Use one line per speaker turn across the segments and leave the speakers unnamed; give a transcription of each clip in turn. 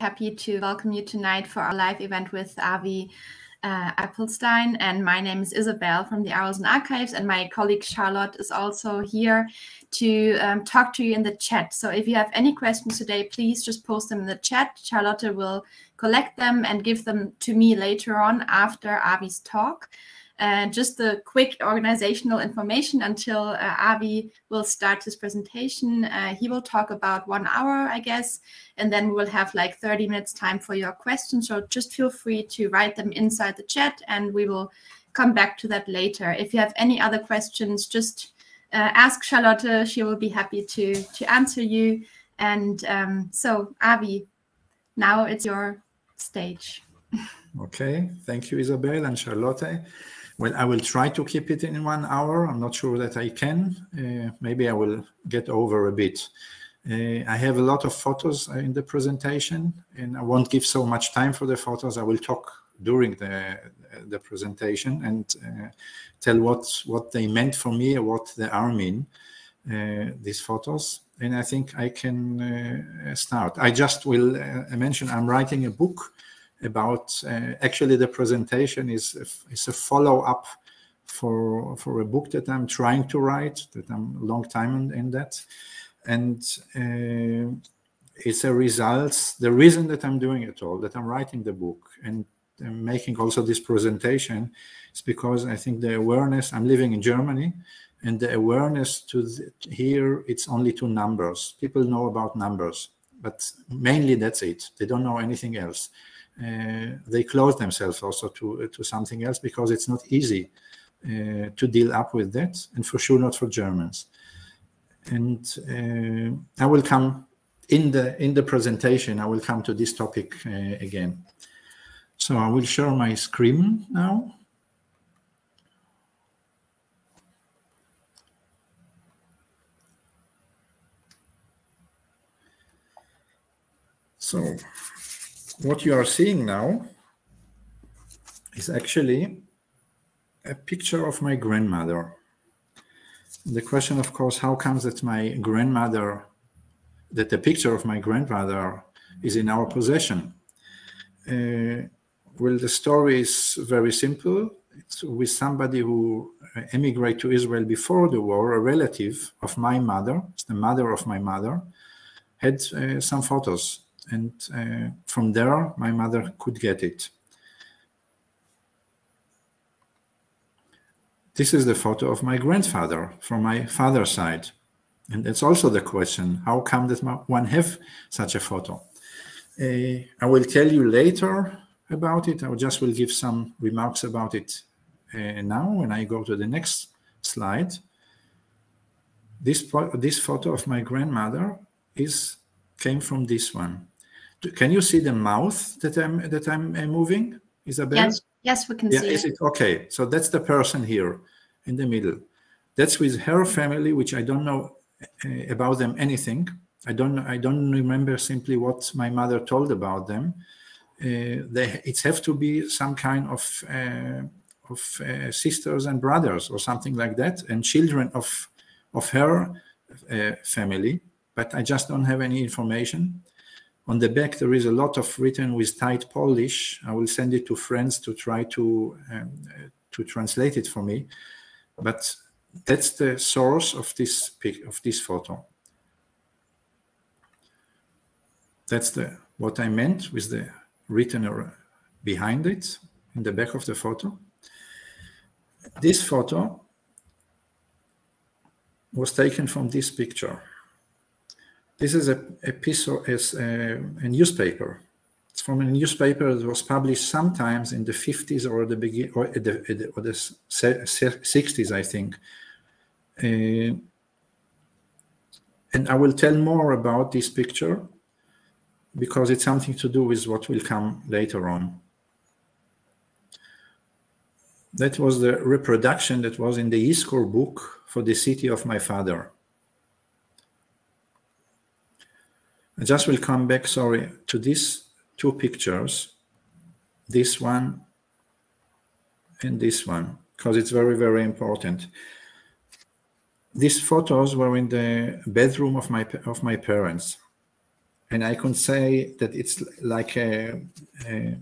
happy to welcome you tonight for our live event with Avi uh, Applestein. And my name is Isabel from the Arolsen Archives, and my colleague Charlotte is also here to um, talk to you in the chat. So if you have any questions today, please just post them in the chat. Charlotte will collect them and give them to me later on after Avi's talk. Uh, just the quick organizational information until uh, Avi will start his presentation. Uh, he will talk about one hour, I guess, and then we will have like 30 minutes time for your questions. So just feel free to write them inside the chat and we will come back to that later. If you have any other questions, just uh, ask Charlotte. She will be happy to, to answer you. And um, so, Avi, now it's your stage.
Okay, thank you, Isabel and Charlotte. Well, I will try to keep it in one hour. I'm not sure that I can. Uh, maybe I will get over a bit. Uh, I have a lot of photos uh, in the presentation, and I won't give so much time for the photos. I will talk during the the presentation and uh, tell what what they meant for me what they are mean. Uh, these photos, and I think I can uh, start. I just will mention I'm writing a book about uh, actually the presentation is is a follow up for for a book that I'm trying to write that I'm a long time in, in that. And uh, it's a result the reason that I'm doing it all that I'm writing the book and I'm making also this presentation is because I think the awareness I'm living in Germany and the awareness to the, here it's only two numbers. People know about numbers but mainly that's it. They don't know anything else they close themselves also to to something else because it's not easy uh, to deal up with that, and for sure not for Germans. And uh, I will come in the in the presentation. I will come to this topic again. So I will share my screen now. So what you are seeing now is actually a picture of my grandmother. The question, of course, how comes that my grandmother, that the picture of my grandmother is in our possession? Uh, well, the story is very simple. It's with somebody who emigrated to Israel before the war, a relative of my mother, the mother of my mother, had uh, some photos and uh, from there my mother could get it. This is the photo of my grandfather from my father's side. And that's also the question, how come that one have such a photo? Uh, I will tell you later about it. I just will give some remarks about it uh, now when I go to the next slide. This, this photo of my grandmother is came from this one. Can you see the mouth that I'm that I'm uh, moving, Isabel?
Yes, yes, we can yeah, see
is it. Okay, so that's the person here in the middle. That's with her family, which I don't know uh, about them anything. I don't I don't remember simply what my mother told about them. Uh, they it have to be some kind of uh, of uh, sisters and brothers or something like that, and children of of her uh, family. But I just don't have any information. On the back, there is a lot of written with tight Polish. I will send it to friends to try to um, to translate it for me. But that's the source of this pic, of this photo. That's the what I meant with the written behind it in the back of the photo. This photo was taken from this picture. This is a, a piece of a, a, newspaper. It's from a newspaper that was published sometimes in the 50s or the begin or the, or the 60s, I think. Uh, and I will tell more about this picture because it's something to do with what will come later on. That was the reproduction that was in the Yizkor book for the city of my father. I just will come back, sorry, to these two pictures, this one and this one, because it's very, very important. These photos were in the bedroom of my of my parents, and I can say that it's like a, a,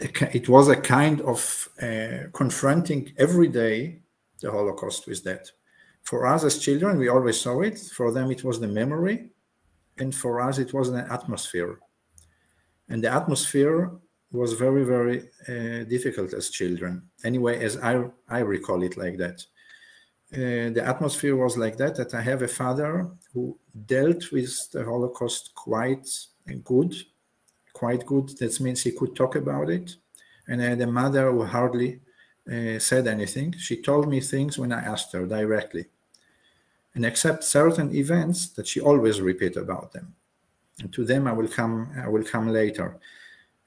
a it was a kind of uh, confronting every day the Holocaust with that. For us as children, we always saw it. For them, it was the memory, and for us, it was an atmosphere. And the atmosphere was very, very uh, difficult as children. Anyway, as I I recall it like that. Uh, the atmosphere was like that. That I have a father who dealt with the Holocaust quite good, quite good. That means he could talk about it. And I had a mother who hardly uh, said anything. She told me things when I asked her directly, and except certain events that she always repeat about them. And to them, I will come. I will come later.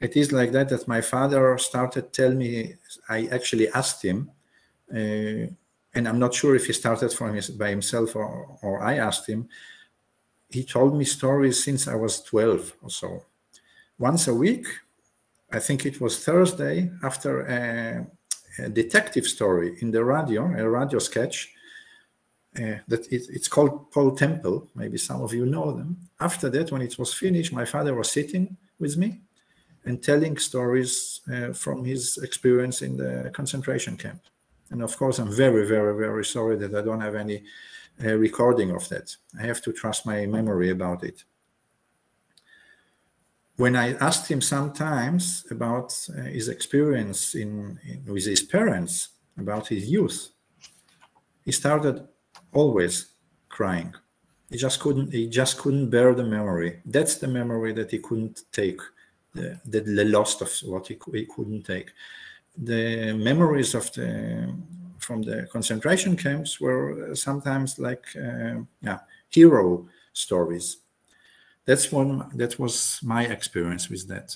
It is like that that my father started tell me. I actually asked him, uh, and I'm not sure if he started from his, by himself or, or I asked him. He told me stories since I was 12 or so. Once a week, I think it was Thursday after a, a detective story in the radio, a radio sketch. That it, it's called Paul Temple. Maybe some of you know them. After that, when it was finished, my father was sitting with me and telling stories uh, from his experience in the concentration camp. And of course, I'm very, very, very sorry that I don't have any uh, recording of that. I have to trust my memory about it when I asked him sometimes about uh, his experience in, in, with his parents, about his youth, he started always crying. He just couldn't. He just couldn't bear the memory. That's the memory that he couldn't take. The, the, the loss of what he, he couldn't take. The memories of the from the concentration camps were sometimes like uh, yeah hero stories that's one that was my experience with that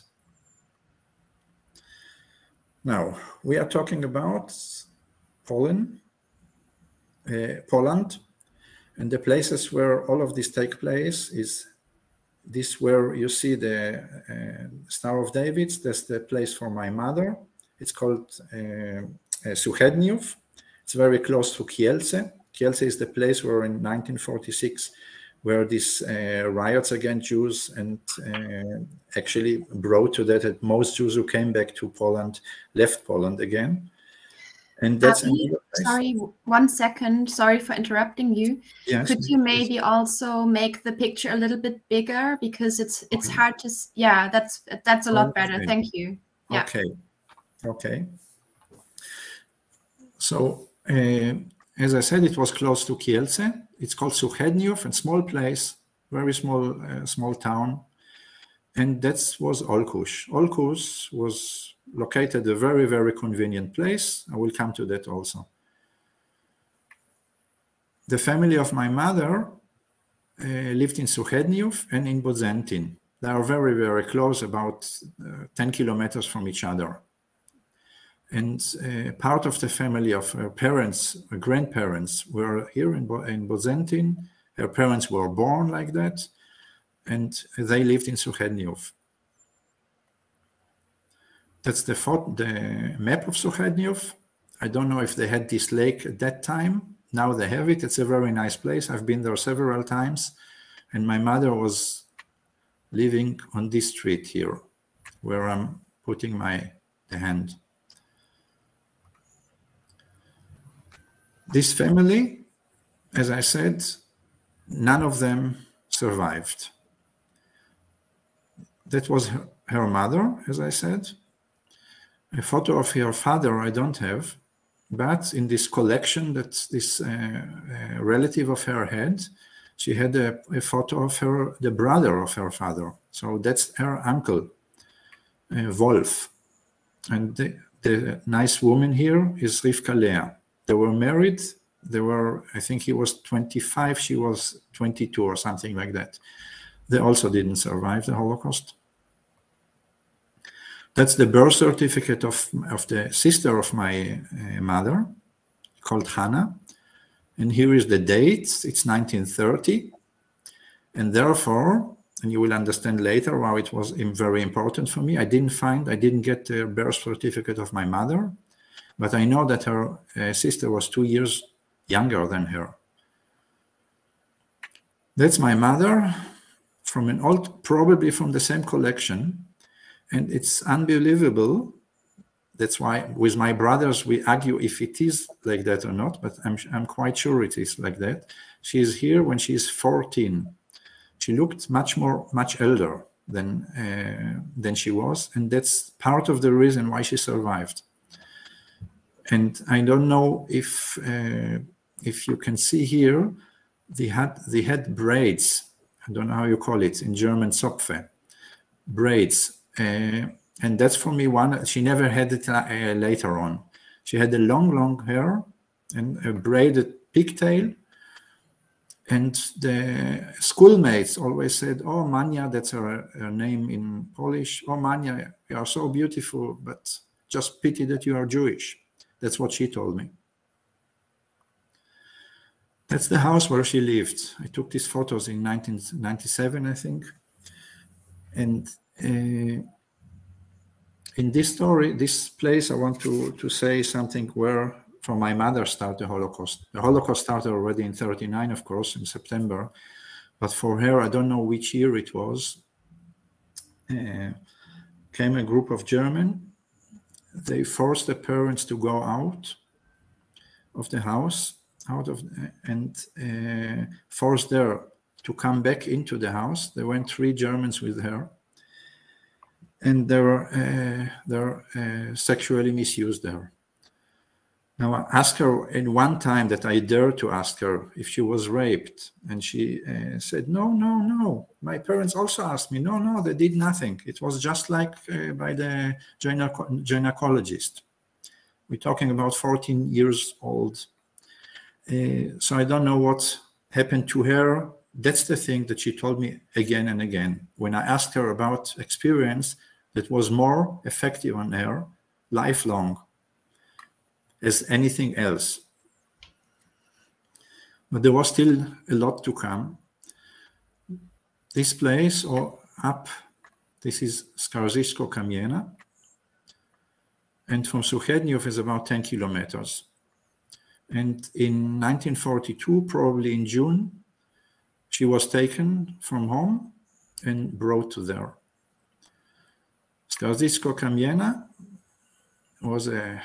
now we are talking about poland poland and the places where all of this take place is this where you see the uh, star of David. that's the place for my mother it's called uh, uh, it's very close to kielce kielce is the place where in 1946 where these uh, riots against Jews and uh, actually brought to that that most Jews who came back to Poland left Poland again.
And that's sorry, one second. Sorry for interrupting you. Yes, Could you maybe yes. also make the picture a little bit bigger because it's it's okay. hard to yeah that's that's a lot okay. better. Thank you.
Yeah. Okay. Okay. So uh, as I said, it was close to Kielce it's called Suchedniów, a small place, very small, uh, small town. And that was Olkusz. Olkusz was located a very, very convenient place. I will come to that also. The family of my mother uh, lived in Suchedniów and in Bodzentin. They are very, very close, about uh, 10 kilometers from each other. And uh, part of the family of her parents, her grandparents, were here in, Bo- in Bodzentin. Her parents were born like that, and they lived in Suchedniów. That's the, the map of Suchedniów. I don't know if they had this lake at that time. Now they have it. It's a very nice place. I've been there several times. And my mother was living on this street here, where I'm putting my the hand. This family, as I said, none of them survived. That was her, her mother, as I said. A photo of her father I don't have, but in this collection that this uh, uh, relative of her had, she had a, a, photo of her, the brother of her father. So that's her uncle, uh, Wolf. And the, the nice woman here is Rivka Lea. They were married. They were, I think he was 25, she was 22 or something like that. They also didn't survive the Holocaust. That's the birth certificate of, of the sister of my uh, mother, called Hannah. And here is the date, it's 1930. And therefore, and you will understand later why it was very important for me. I didn't find, I didn't get the birth certificate of my mother. But I know that her uh, sister was two years younger than her. That's my mother from an old, probably from the same collection. And it's unbelievable. That's why with my brothers, we argue if it is like that or not, but I'm, I'm quite sure it is like that. She is here when she is 14. She looked much more, much elder than, uh, than she was. And that's part of the reason why she survived. And I don't know if, uh, if you can see here, they had, they had braids I don't know how you call it in German, Zöpfe, braids. Uh, and that's for me one, she never had it uh, later on. She had a long, long hair and a braided pigtail. And the schoolmates always said, Oh, Mania, that's her, her name in Polish. Oh, Mania, you are so beautiful, but just pity that you are Jewish. That's what she told me. That's the house where she lived. I took these photos in 1997, I think. And in this story, this place, I want to, to say something where from my mother started the Holocaust. The Holocaust started already in 39, of course, in September. But for her, I don't know which year it was, uh, came a group of German. They forced the parents to go out of the house out of and uh, forced her to come back into the house. There went three Germans with her, and they were uh, they were uh, sexually misused there. Now I asked her in one time that I dared to ask her if she was raped, and she uh, said, "No, no, no. My parents also asked me. No, no, they did nothing. It was just like uh, by the gynecologist." We're talking about 14 years old uh, so I don't know what happened to her. That's the thing that she told me again and again. When I asked her about experience that was more effective on her, lifelong, as anything else. But there was still a lot to come. This place or up, this is Skarżysko Kamienna, and from Suchedniów is about 10 kilometers. And in 1942, probably in June, she was taken from home and brought to there. Skarżysko Kamienna was a,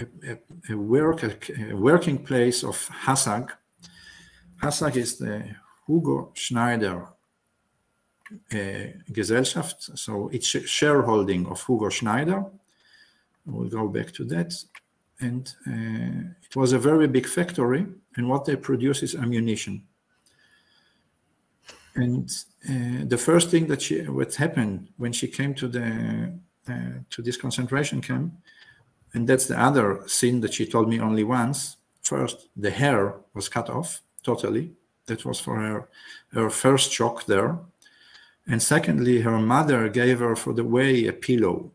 a, a, work, a, working place of HASAG. HASAG is the Hugo Schneider uh, Gesellschaft, so it's shareholding of Hugo Schneider. We'll go back to that and uh, it was a very big factory and what they produce is ammunition and uh, the first thing that she what happened when she came to the uh, to this concentration camp and that's the other scene that she told me only once. First the hair was cut off totally. That was for her her first shock there. And secondly her mother gave her for the way a pillow.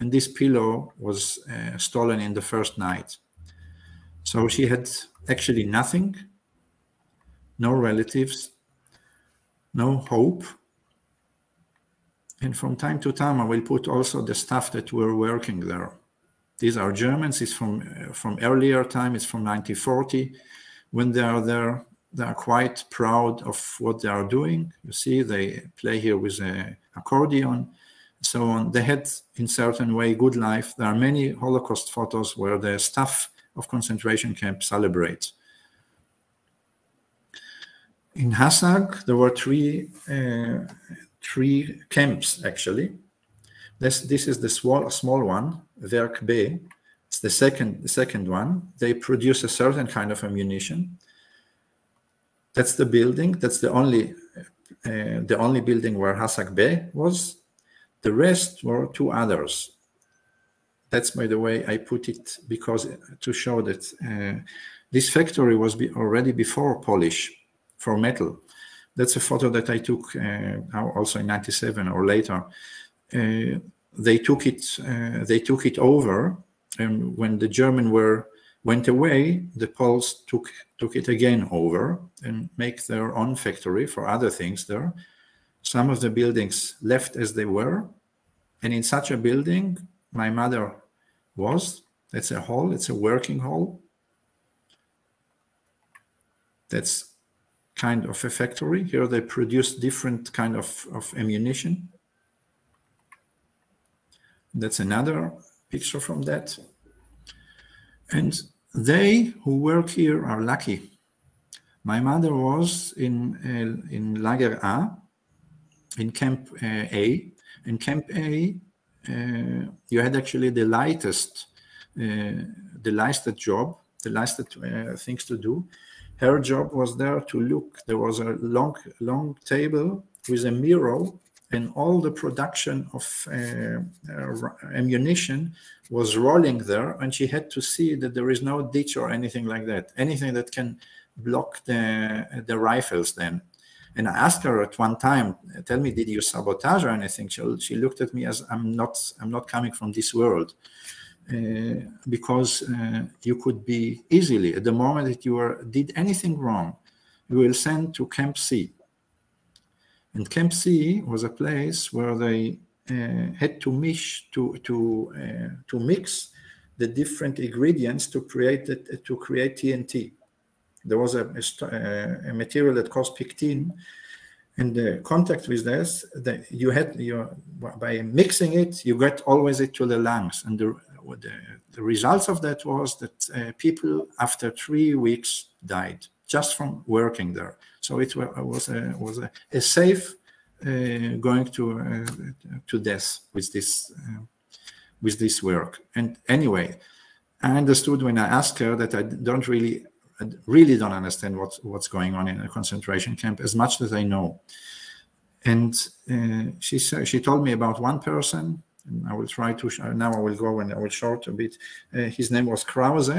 And this pillow was uh, stolen in the first night. So she had actually nothing, no relatives, no hope. And from time to time, I will put also the stuff that were working there. These are Germans. It's from uh, from earlier time. It's from 1940. When they are there, they are quite proud of what they are doing. You see, they play here with an accordion so on. They had, in certain way, good life. There are many Holocaust photos where the staff of concentration camp celebrate. In Hasag, there were three uh, three camps actually. This this is the small small one, Werk B. It's the second the second one. They produce a certain kind of ammunition. That's the building. That's the only uh, the only building where Hasag B was. The rest were two others. That's by the way I put it because to show that uh, this factory was be already before Polish for metal. That's a photo that I took uh, also in '97 or later. Uh, they took it. Uh, they took it over, and when the German were went away, the Poles took took it again over and make their own factory for other things there. Some of the buildings left as they were, and in such a building, my mother was. It's a hall, it's a working hall. That's kind of a factory. Here they produce different kind of, of ammunition. That's another picture from that. And they who work here are lucky. My mother was in uh, in Lager A, in Camp uh, A. In Camp A, uh, you had actually the lightest, uh, the lightest job, the lightest uh, things to do. Her job was there to look. There was a long, long table with a mirror and all the production of uh, uh, ammunition was rolling there and she had to see that there is no ditch or anything like that anything that can block the the rifles then and i asked her at one time tell me did you sabotage or anything she, she looked at me as i'm not i'm not coming from this world because uh, you could be easily at the moment that you are, did anything wrong you will send to camp c and Camp C was a place where they uh, had to mix to to uh, to mix the different ingredients to create it, to create TNT. There was a, a, a material that caused picrin, and the contact with this that you had you by mixing it you get always it to the lungs and the the, the results of that was that uh, people after three weeks died just from working there. So it was a, was a, a safe uh, going to uh, to death with this uh, with this work. And anyway, I understood when I asked her that I don't really I really don't understand what's what's going on in a concentration camp as much as I know. And uh, she she told me about one person. I will try to now. I will go and I will short a bit. Uh, his name was Krause,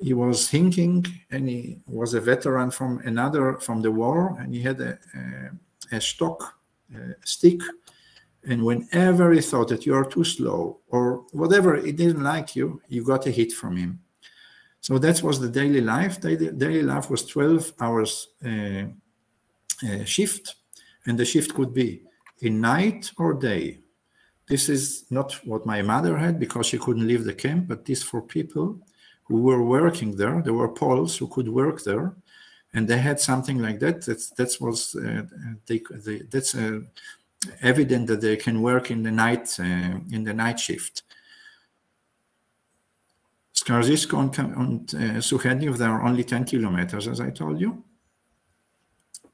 he was thinking and he was a veteran from another from the war and he had a, a, a stock a stick and whenever he thought that you are too slow or whatever he didn't like you you got a hit from him so that was the daily life daily, daily life was 12 hours uh, uh, shift and the shift could be in night or day this is not what my mother had because she couldn't leave the camp but this for people who were working there. There were Poles who could work there, and they had something like that. That's that was uh, they, they, that's uh, evident that they can work in the night uh, in the night shift. Skarżysko and, and uh, Suchedniów, there are only 10 kilometers, as I told you.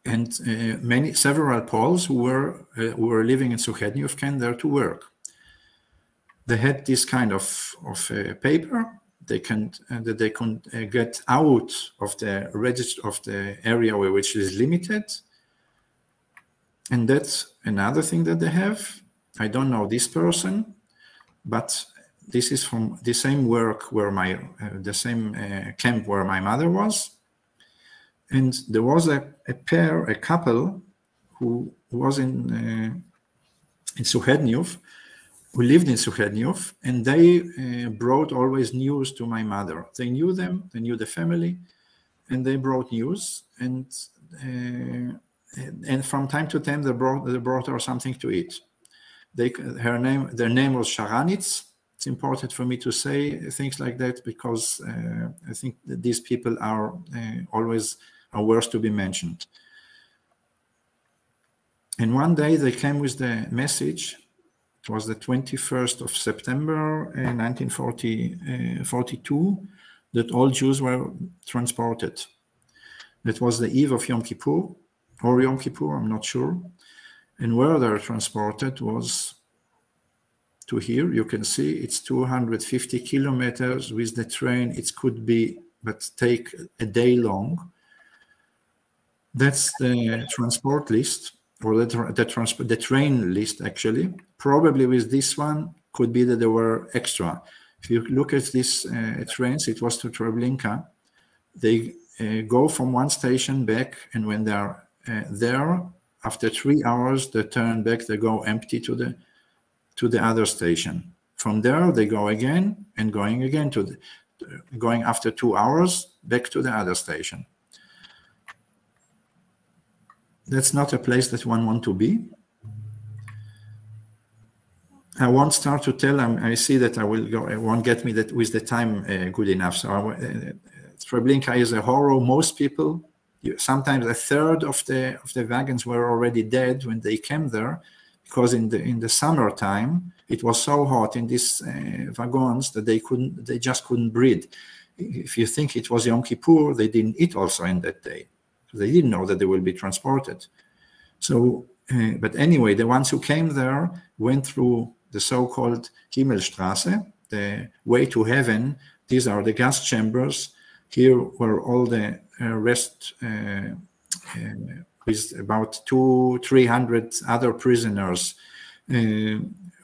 And uh, many, several Poles who were, uh, who were living in Suchedniów came there to work. They had this kind of, of uh, paper. They can uh, that they can uh, get out of the register of the area where which is limited. And that's another thing that they have. I don't know this person but this is from the same work where my uh, the same camp where my mother was and there was a, a pair a couple who was in uh, in Suchedniów who lived in Suchedniów, and they uh, brought always news to my mother. They knew them, they knew the family, and they brought news. And uh, and from time to time, they brought they brought her something to eat. They her name their name was Sharanitz. It's important for me to say things like that because uh, I think that these people are uh, always are worth to be mentioned. And one day they came with the message it was the 21st of September uh, 1942 uh, that all Jews were transported. That was the eve of Yom Kippur, or Yom Kippur, I'm not sure. And where they were transported was to here. You can see it's 250 kilometers with the train. It could be, but take a day long. That's the transport list or the, the, transport, the train list actually. Probably with this one could be that there were extra. If you look at these uh, trains, it was to Treblinka. They uh, go from one station back, and when they are uh, there, after three hours, they turn back. They go empty to the to the other station. From there, they go again and going again to the going after two hours back to the other station that's not a place that one want to be. I won't start to tell. I'm, i see that I will go. It won't get me that with the time uh, good enough. So I, uh, Treblinka is a horror. Most people You, sometimes a third of the of the wagons were already dead when they came there, because in the in the summertime it was so hot in these uh, wagons that they couldn't they just couldn't breathe. If you think it was Yom Kippur, they didn't eat also in that day. They didn't know that they will be transported. So, uh, but anyway, the ones who came there went through the so-called Himmelstraße, the way to heaven. These are the gas chambers. Here were all the uh, rest uh, uh, with about two, three hundred other prisoners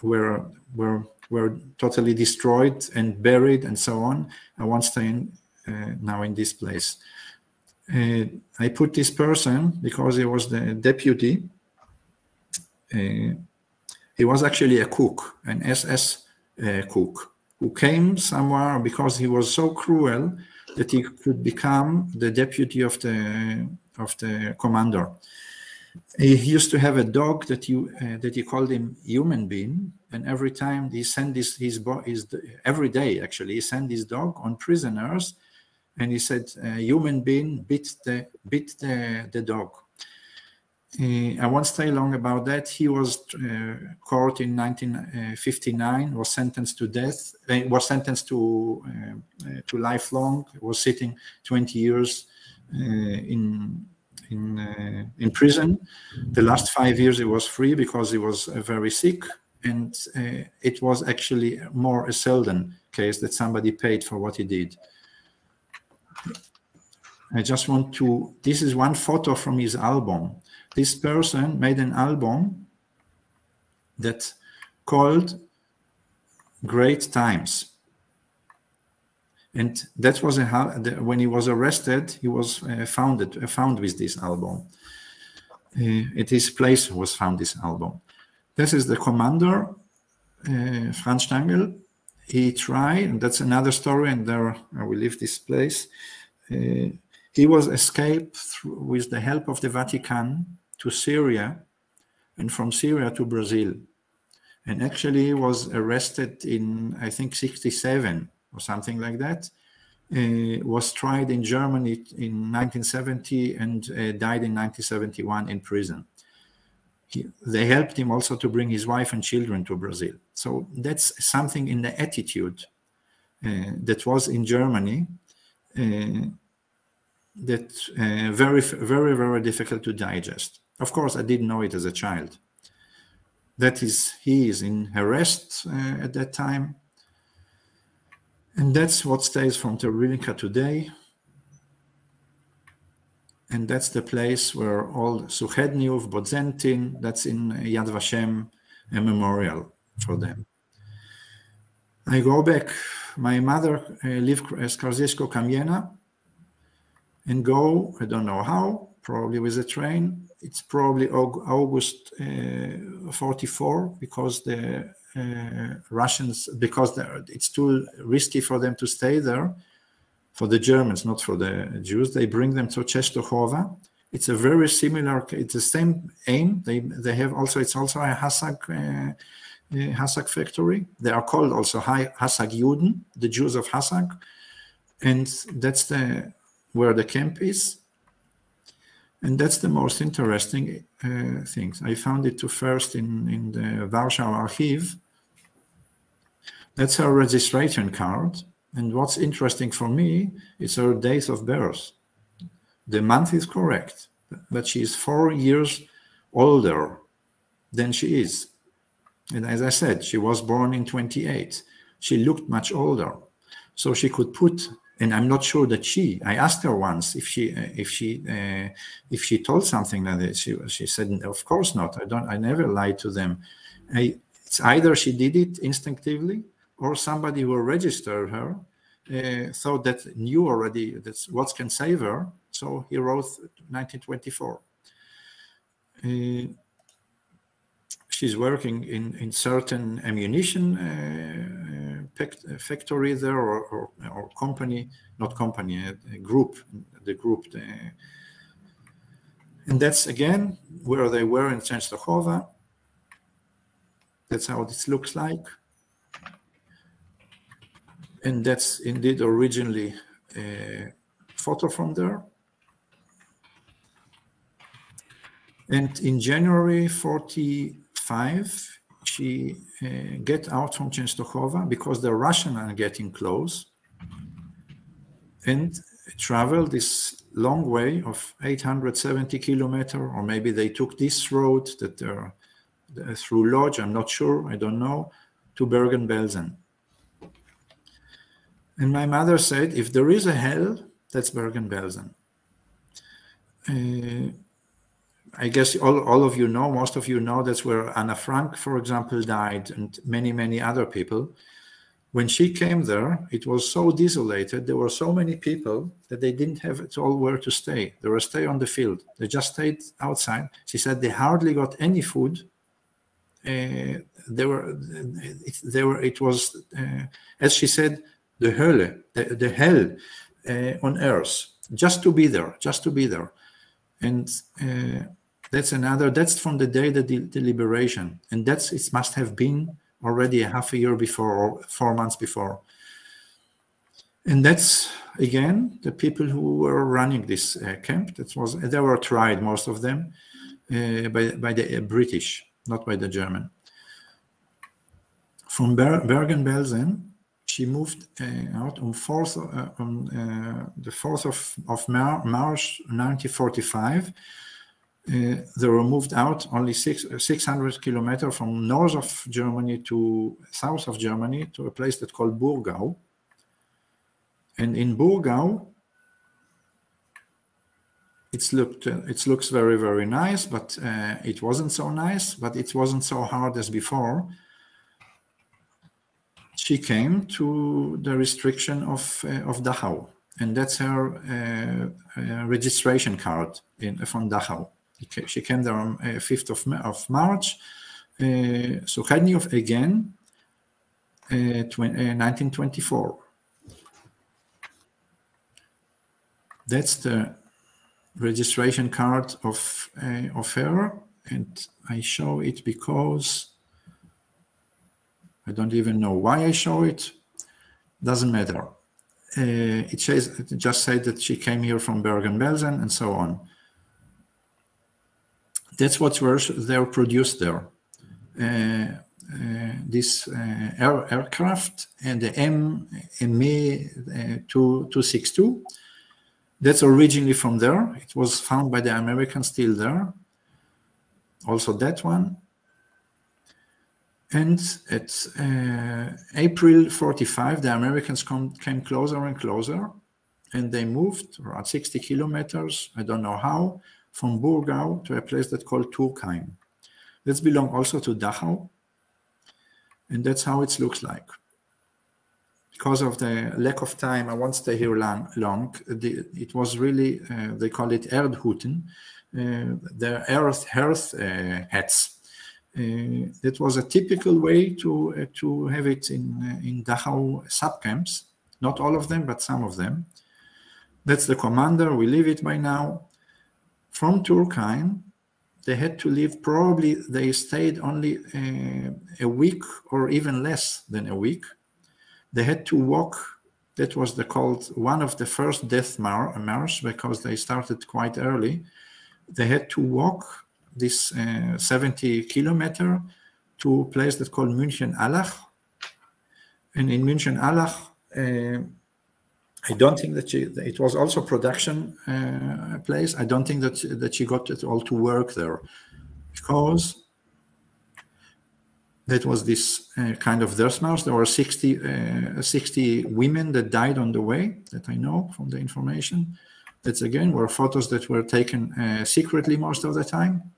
were were were totally destroyed and buried and so on. I won't stay now in this place. Uh, I put this person because he was the deputy. Uh, he was actually a cook, an SS uh, cook, who came somewhere because he was so cruel that he could become the deputy of the of the commander. He used to have a dog that you uh, that he called him human being, and every time he sent this his, his every day actually he sent his dog on prisoners, and he said human being bit the bit the, the dog. Uh, I won't stay long about that. He was uh, caught in 1959, was sentenced to death, uh, was sentenced to to lifelong. Was sitting 20 years in in uh, in prison. The last five years he was free because he was uh, very sick, and uh, it was actually more a Selden case that somebody paid for what he did. I just want to. This is one photo from his album. This person made an album that called Great Times and that was a, when he was arrested he was uh, founded uh, found with this album uh, at his place was found this album this is the commander franz stangl he tried and that's another story and there i will leave this place he was escaped through, with the help of the vatican to syria and from syria to brazil and actually was arrested in i think 67 or something like that, uh, was tried in Germany in 1970 and uh, died in 1971 in prison. He, they helped him also to bring his wife and children to Brazil. So that's something in the attitude uh, that was in Germany uh, that uh, very, very, very difficult to digest. Of course, I didn't know it as a child. That is, he is in arrest uh, at that time and that's what stays from Treblinka today. And that's the place where all Suchedniów, Bodzentin, that's in Yad Vashem, a memorial for them. I go back. My mother uh, lived at Skarżysko Kamienna and go, I don't know how, probably with a train. It's probably August uh, 44 because the uh, Russians because it's too risky for them to stay there. For the Germans, not for the Jews, they bring them to Częstochowa. It's a very similar. It's the same aim. They they have also. It's also a Hasag. Hasag factory. They are called also Hasag Juden, the Jews of Hasag, and that's the where the camp is. And that's the most interesting uh, things. I found it to first in, in the Warsaw Archive, that's her registration card. And what's interesting for me is her date of birth. The month is correct, but she is four years older than she is. And as I said, she was born in 28. She looked much older. So she could put, and I'm not sure that she, I asked her once if she, uh, if she, uh, if she told something like that. She, she said, of course not. I don't, I never lied to them. I, it's either she did it instinctively or somebody who registered her uh, thought that knew already that what can save her. So he wrote 1924. Uh, she's working in, in certain ammunition uh, uh factory there or, or, or, company, not company, a, group, the group. The, and that's again where they were in Częstochowa. That's how this looks like and that's indeed originally a photo from there. And in January 45, she uh, get out from Częstochowa because the Russians are getting close and travel this long way of 870 kilometer, or maybe they took this road that they're, through Lodz, I'm not sure, I don't know, to Bergen-Belsen. And my mother said, if there is a hell, that's Bergen-Belsen. Uh, I guess all, all of you know, most of you know, that's where Anna Frank, for example, died, and many, many other people. When she came there, it was so desolated. There were so many people that they didn't have at all where to stay. They were stay on the field. They just stayed outside. She said they hardly got any food. Uh, they were, they were. It was, uh, as she said, the Hölle, the, the hell uh, on earth, just to be there, just to be there. And uh, that's another, that's from the day the, the liberation. And that's, it must have been already a half a year before or four months before. And that's again the people who were running this uh, camp. That was they were tried most of them uh, by by the uh, British, not by the German. From Ber Bergen-Belsen, she moved uh, out on fourth uh, on uh, the fourth of of Mar March 1945. Uh, they were moved out only six, 600 kilometers from north of Germany to south of Germany to a place that's called Burgau. And in Burgau, it's looked uh, it looks very very nice, but uh, it wasn't so nice. But it wasn't so hard as before she came to the restriction of uh, of Dachau, and that's her uh, uh, registration card in from Dachau. She came there on 5th of, of March. Suchedniów again, 1924. That's the registration card of uh, of her and I show it because I don't even know why I show it. Doesn't matter. Uh, it says it just said that she came here from Bergen-Belsen and so on. That's what they're produced there. Uh, uh, this uh, air, aircraft and the M ME uh, 262. That's originally from there. It was found by the Americans still there. Also that one. And at uh, April 45, the Americans come, came closer and closer, and they moved around 60 kilometers, I don't know how, from Burgau to a place that's called Turkheim. This belongs also to Dachau, and that's how it looks like. Because of the lack of time, I won't stay here long. long. The, it was really, uh, they call it Erdhütten, uh, the earth, earth uh, hats uh, that was a typical way to uh, to have it in uh, in Dachau subcamps. Not all of them, but some of them. That's the commander. We leave it by now. From Turkheim, they had to leave. Probably they stayed only uh, a week or even less than a week. They had to walk. That was the called one of the first death mar- march because they started quite early. They had to walk this uh, 70 kilometer to a place that's called München-Allach. And in München-Allach, uh, I don't think that she, it was also production uh, place. I don't think that that she got it all to work there, because that was this uh, kind of death march. There were 60, uh, 60 women that died on the way that I know from the information. That's again were photos that were taken uh, secretly most of the time.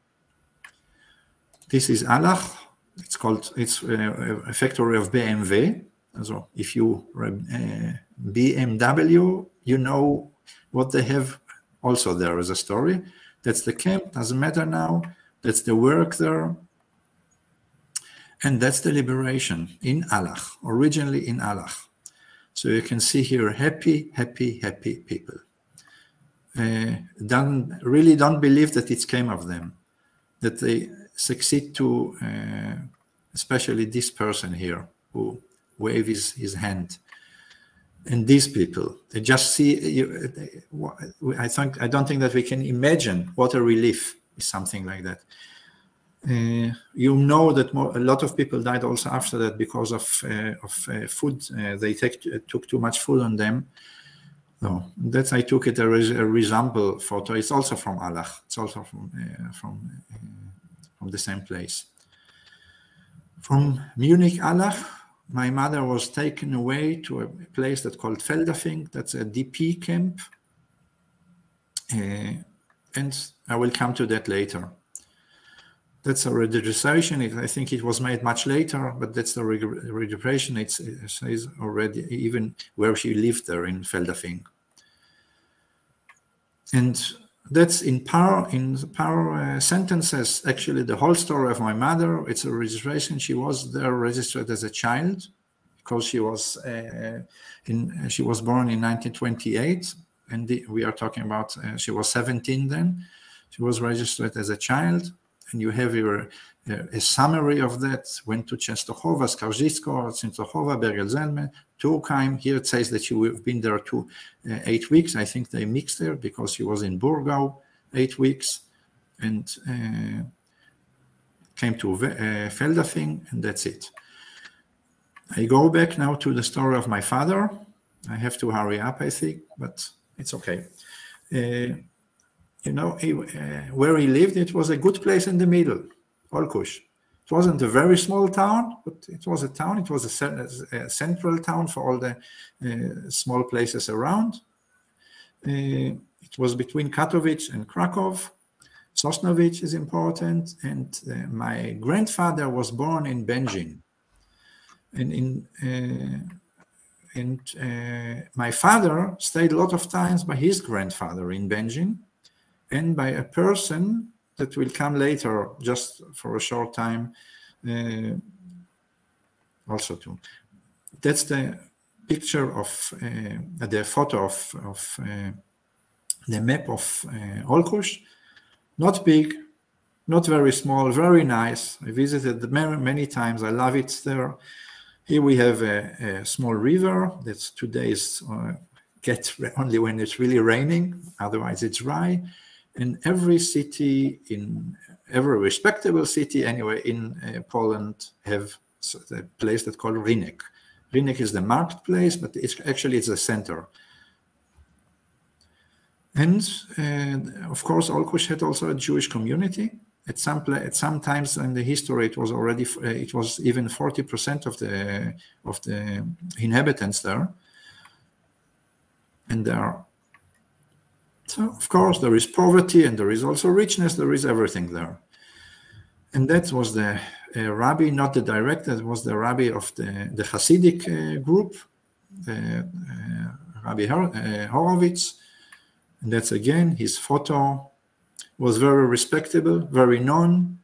This is Allach. It's called, it's uh, a factory of BMW. So if you uh, BMW, you know what they have also there is a story. That's the camp, doesn't matter now. That's the work there. And that's the liberation in Allach, originally in Allach. So you can see here happy, happy, happy people. Uh, don't, really don't believe that it came of them, that they succeed to, uh, especially this person here who waves his hand. And these people, they just see. You, I think I don't think that we can imagine what a relief is something like that. Uh, you know that more, a lot of people died also after that because of uh, of uh, food. Uh, they take, took too much food on them. No, that's I took it a, a resample photo. It's also from Allach. It's also from uh, from uh, from the same place. From Munich, Allach, my mother was taken away to a place that's called Feldafing. That's a DP camp, uh, and I will come to that later that's a registration. I think it was made much later, but that's the registration. it says already even where she lived there in Feldafing. And that's in power in power uh, sentences. Actually, the whole story of my mother. It's a registration. She was there registered as a child because she was uh, in. She was born in 1928, and the, we are talking about. Uh, she was 17 then. She was registered as a child and you have your a summary of that. Went to Częstochowa, Skarżysko, Częstochowa, Bergen-Belsen, Turkheim. Here it says that you have been there two, uh, eight weeks. I think they mixed there because he was in Burgau eight weeks and uh, came to uh, Feldafing, and that's it. I go back now to the story of my father. I have to hurry up, I think, but it's okay. Uh, you know, he, uh, where he lived, it was a good place in the middle, Olkusz. It wasn't a very small town, but it was a town. It was a, central town for all the uh, small places around. Uh, it was between Katowice and Krakow. Sosnowiec is important. And uh, my grandfather was born in Będzin. And in uh, and uh, my father stayed a lot of times by his grandfather in Będzin and by a person that will come later just for a short time uh, also too that's the picture of uh, the photo of, of uh, the map of uh, Olkusz. Not big not very small very nice. I visited many, many times. I love it there. Here we have a, a small river that's today is uh, get only when it's really raining otherwise it's dry in every city, in every respectable city anyway in uh, Poland, have a place that's called Rynek. Rynek is the marketplace, but it's actually it's a center. And uh, of course, Olkusz had also a Jewish community. At some at some times in the history, it was already uh, it was even forty percent of the of the inhabitants there. And there so, of course, there is poverty and there is also richness, there is everything there. And that was the uh, rabbi, not the director, it was the rabbi of the, the Hasidic uh, group, uh, Rabbi Hor- uh, Horowitz. And that's again, his photo was very respectable, very known.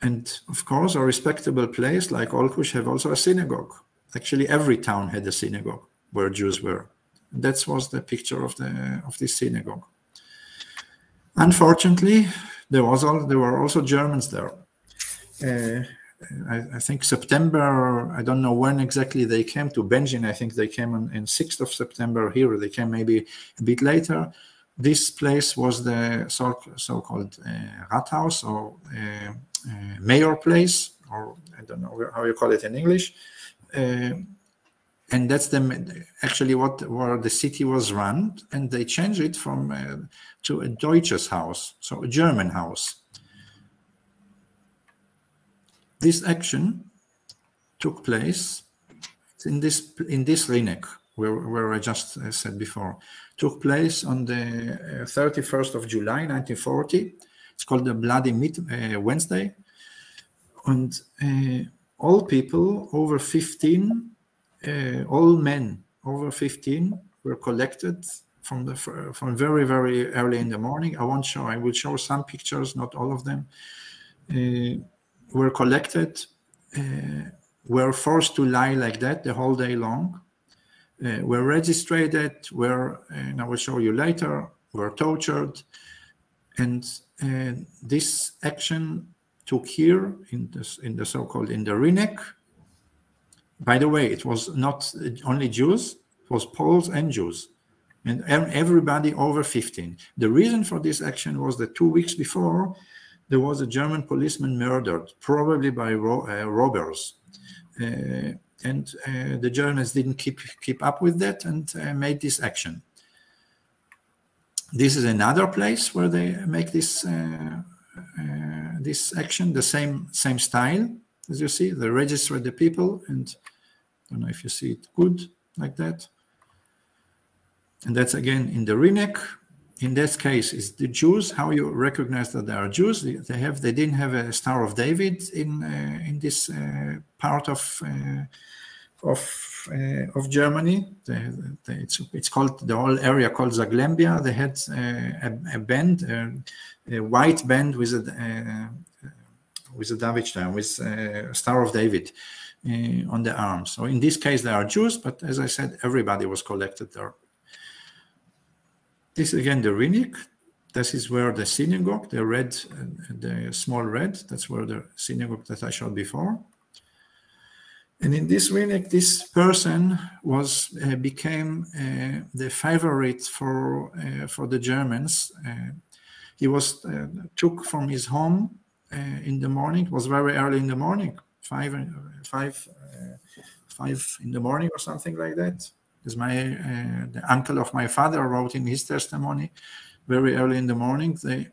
And of course, a respectable place like Olkusz have also a synagogue. Actually, every town had a synagogue where Jews were. That was the picture of the of this synagogue. Unfortunately, there was all, there were also Germans there. Uh, I, I, think September. I don't know when exactly they came to Będzin. I think they came on, in 6th of September. Here they came maybe a bit later. This place was the so, so-called uh, Rathaus or uh, uh, mayor place, or I don't know how you call it in English. Uh, and that's the actually what where the city was run and they changed it from uh, to a deutsches house so a german house. This action took place in this in this Rynek, where, where I just uh, said before, took place on the uh, 31st of July 1940. It's called the Bloody Mid uh, Wednesday, and uh, all people over 15 uh, all men over 15 were collected from the from very very early in the morning. I won't show. I will show some pictures, not all of them. Uh, were collected, uh, were forced to lie like that the whole day long. Uh, were registered. Were and I will show you later. Were tortured, and uh, this action took here in this in the so-called in the Rynek by the way, it was not only Jews, it was Poles and Jews. and everybody over 15. The reason for this action was that two weeks before, there was a German policeman murdered, probably by ro uh, robbers. Uh, and uh, the Germans didn't keep, keep up with that and uh, made this action. This is another place where they make this, uh, uh, this action, the same, same style, as you see. They register the people and I don't know if you see it good like that. And that's again in the Rynek. In this case, is the Jews. How you recognize that they are Jews? They have. They didn't have a Star of David in uh, in this uh, part of uh, of uh, of Germany. They, they, it's it's called the whole area called Zaglembia. They had uh, a, a, band, uh, a white band with a with a David Star, with a Star of David. on the arm. So in this case, they are Jews, but as I said, everybody was collected there. This is again the Rynek. This is where the synagogue, the red, the small red, that's where the synagogue that I showed before. And in this Rynek, this person was uh, became uh, the favorite for uh, for the Germans. Uh, he was uh, took from his home uh, in the morning. It was very early in the morning, five five five in the morning or something like that. As my uh, the uncle of my father wrote in his testimony very early in the morning they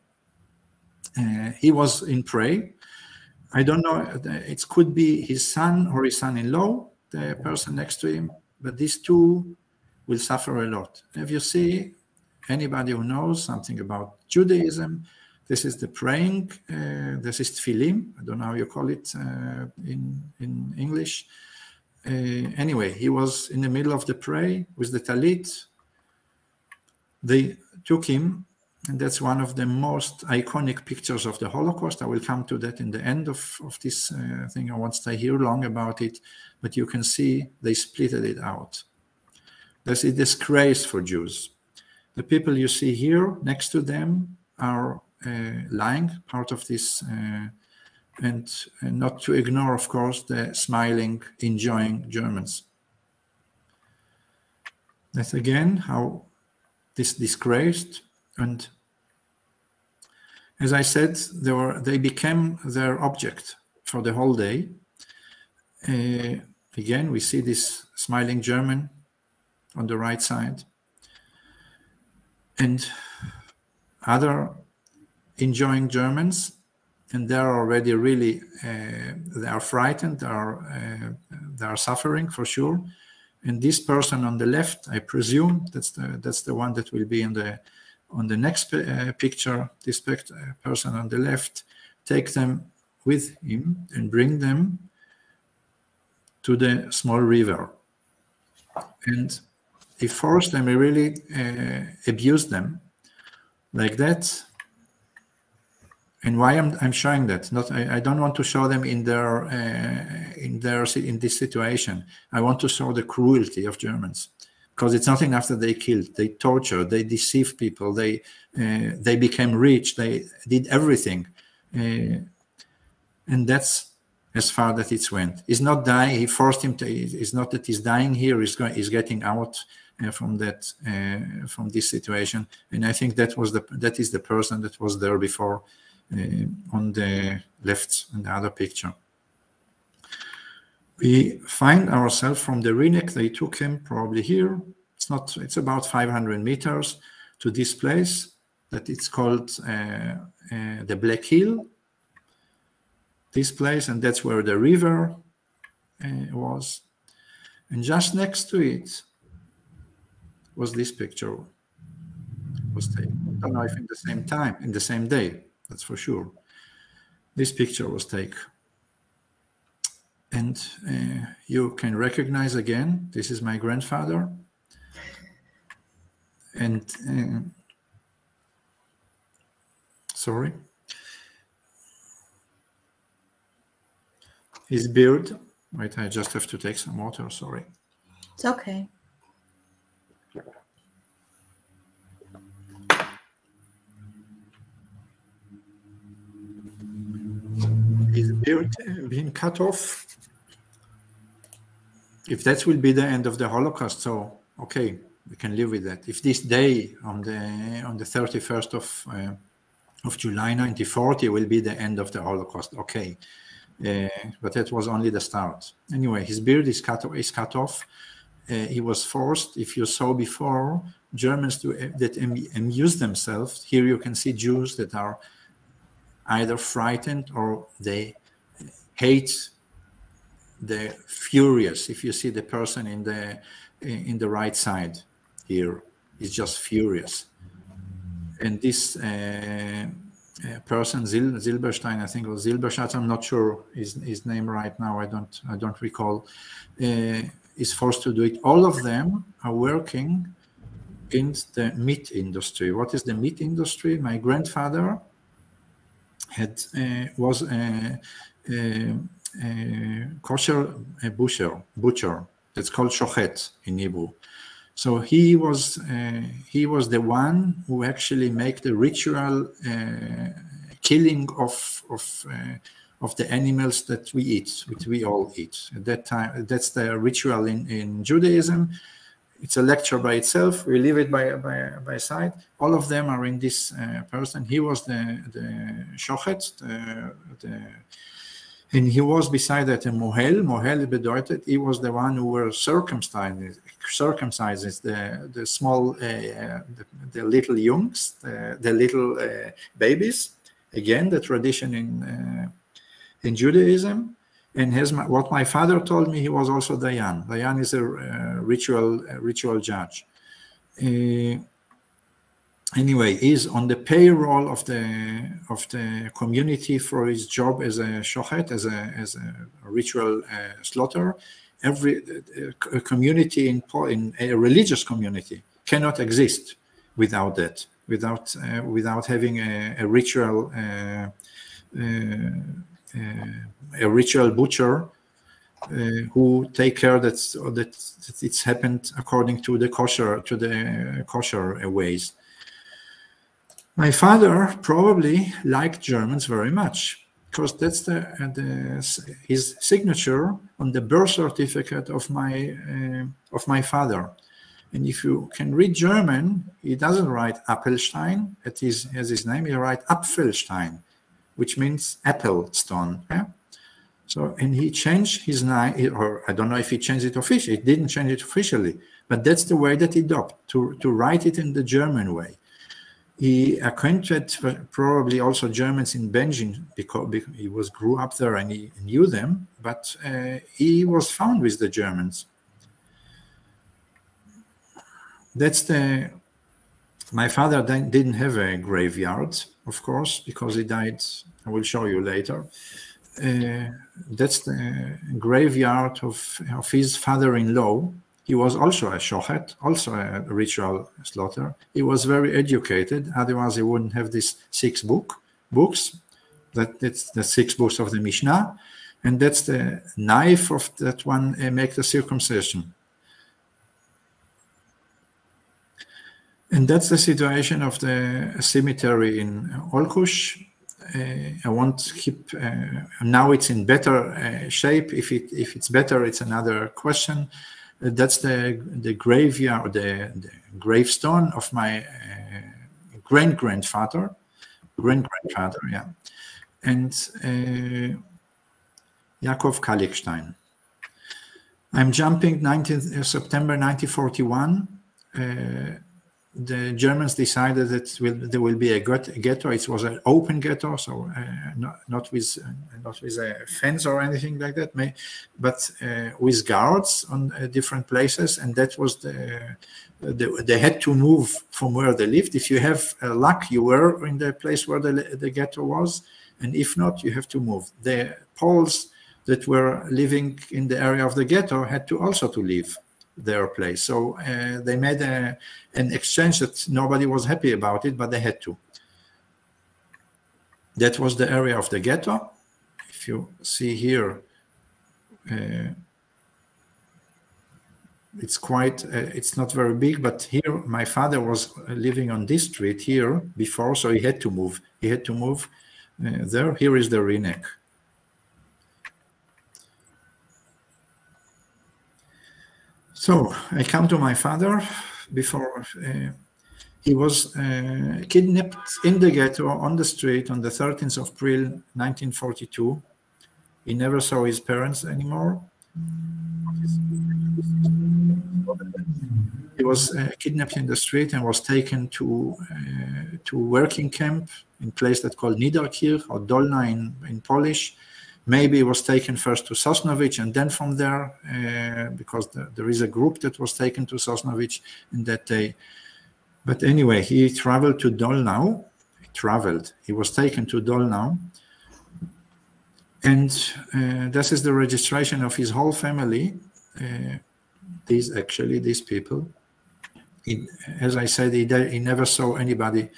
uh, he was in pray. I don't know it could be his son or his son-in-law the person next to him but these two will suffer a lot. If you see anybody who knows something about judaism this is the praying uh, this is tefillin i don't know how you call it uh, in in english uh, anyway, he was in the middle of the prayer with the talit. They took him, and that's one of the most iconic pictures of the Holocaust. I will come to that in the end of, of this uh, thing. I won't stay here long about it, but you can see they splitted it out. That's a disgrace for Jews. The people you see here next to them are lying, part of this uh, and, and not to ignore, of course, the smiling, enjoying Germans. That's again how this disgraced and as I said, they were they became their object for the whole day. Uh, again, we see this smiling German on the right side, and other enjoying Germans and they're already really uh, they are frightened they are uh, they are suffering for sure. And this person on the left i presume that's the that's the one that will be in the on the next uh, picture this uh, person on the left take them with him and bring them to the small river. And he forced them he really uh, abused them like that and why I'm, I'm showing that? Not I, I don't want to show them in their uh, in their in this situation. I want to show the cruelty of germans. Because it's nothing after they killed they tortured they deceived people they uh, they became rich they did everything. Uh, and that's as far that it's went. He's not dying he forced him to it's not that he's dying here he's going he's getting out uh, from that uh, from this situation. And i think that was the that is the person that was there before on the left in the other picture. We find ourselves from the Rynek, they took him probably here. It's not, it's about 500 meters to this place that it's called uh, uh, the Black Hill. This place, and that's where the river uh, was. And just next to it was this picture was taken. I don't know if in the same time, in the same day that's for sure. This picture was taken. And uh, you can recognize again, this is my grandfather. And uh, sorry. His beard. Wait, I just have to take some water, sorry.
It's okay.
Beard being cut off. If that will be the end of the Holocaust, so okay, we can live with that. If this day on the on the 31st of uh, of July 1940 will be the end of the Holocaust, okay. Uh, but that was only the start. Anyway, his beard is cut is cut off. Uh, he was forced. If you saw before, Germans to uh, that amuse themselves. Here you can see Jews that are either frightened or they hate the furious. If you see the person in the in the right side here, is just furious. And this uh, uh, person Zil, Zilberstein, I think, or Zilberstadt, I'm not sure his, his name right now. I don't I don't recall. Uh, is forced to do it. All of them are working in the meat industry. What is the meat industry? My grandfather had uh, was a, a kosher a butcher. Butcher. It's called shochet in Hebrew. So he was uh, he was the one who actually make the ritual uh, killing of of uh, of the animals that we eat, which we all eat. At that time, that's the ritual in, in Judaism. It's a lecture by itself. We leave it by by by side. All of them are in this uh, person. He was the the shochet, the, the and he was beside that a mohel. Mohel bedeutet he was the one who were circumcised, circumcises the the small, uh, the, the, little youngs, the, the little uh, babies. Again, the tradition in uh, in Judaism. And his, what my father told me, he was also Dayan. Dayan is a uh, ritual a ritual judge. Uh, anyway, he's on the payroll of the of the community for his job as a shochet, as a as a ritual uh, slaughter. Every uh, community in in a religious community cannot exist without that, without uh, without having a, a ritual uh, uh, uh, a ritual butcher uh, who take care that, that that it's happened according to the kosher to the kosher ways. My father probably liked Germans very much because that's the, the, his signature on the birth certificate of my uh, of my father. And if you can read German, he doesn't write Appelstein at his as his name. He writes Apfelstein which means apple stone. Yeah? So, and he changed his name, or I don't know if he changed it officially. He didn't change it officially, but that's the way that he adopted to, to write it in the German way. He acquainted probably also Germans in Będzin because, he was grew up there and he knew them, but uh, he was found with the Germans. That's the. My father didn't have a graveyard, of course, because he died. I will show you later. Uh, that's the graveyard of, of his father-in-law. He was also a shochet, also a ritual slaughter. He was very educated, otherwise he wouldn't have these six book books. That that's the six books of the Mishnah, and that's the knife of that one uh, make the circumcision. And that's the situation of the cemetery in Olkusz. Uh, I want to keep. Uh, now it's in better uh, shape. If it if it's better, it's another question. Uh, that's the the graveyard, the, the gravestone of my uh, grand grandfather, grand grandfather, yeah, and uh, Yaakov Kalikstein. I'm jumping 19 September 1941 the Germans decided that will, there will be a ghetto. It was an open ghetto, so uh, not, not with uh, not with a fence or anything like that, may, but uh, with guards on uh, different places. And that was the, the, they had to move from where they lived. If you have luck, you were in the place where the, the ghetto was, and if not, you have to move. The Poles that were living in the area of the ghetto had to also to leave their place. So uh, they made a, an exchange that nobody was happy about it, but they had to. That was the area of the ghetto. If you see here, uh, it's quite, uh, it's not very big, but here my father was living on this street here before, so he had to move. He had to move uh, there. Here is the Rynek. So I come to my father. before uh, he was uh, kidnapped in the ghetto on the street on the 13th of April 1942. He never saw his parents anymore. He was uh, kidnapped in the street and was taken to uh, to working camp in place that called Niederkirch or Dolna in, in Polish. Maybe it was taken first to Sosnowiec and then from there, uh, because the, there is a group that was taken to Sosnowiec in that day. But anyway, he traveled to Dolnau. He traveled. He was taken to Dolnau. And uh, this is the registration of his whole family. Uh, these actually, these people. He, as I said, he, he never saw anybody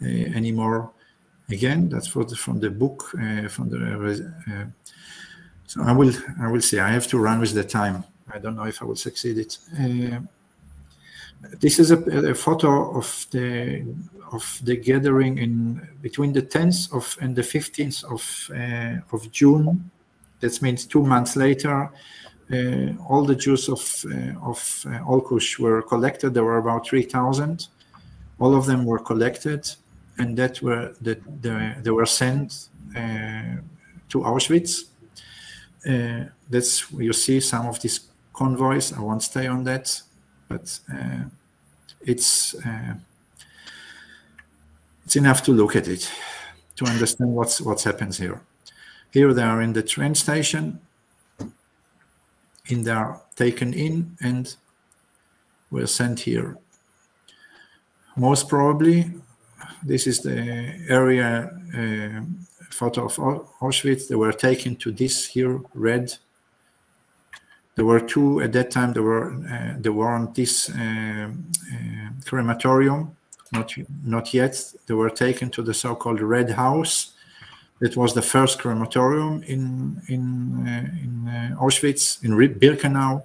uh, anymore again. That's the, from the book, uh, from the. Uh, so I will, I will see. I have to run with the time. I don't know if I will succeed it. Uh, this is a, a, photo of the of the gathering in between the 10th of and the 15th of uh, of June. That means two months later. Uh, all the Jews of uh, of uh, Olkusz were collected. There were about 3,000. All of them were collected and that were that the, they were sent uh, to Auschwitz. Uh, that's you see some of these convoys. I won't stay on that, but uh, it's it's enough to look at it to understand what's what's happens here. Here they are in the train station. In are taken in and were sent here. Most probably, this is the area uh, photo of Auschwitz. They were taken to this here, red. There were two at that time. There were uh, there weren't this uh, uh, crematorium, not not yet. They were taken to the so-called Red House. It was the first crematorium in in uh, in uh, Auschwitz in Birkenau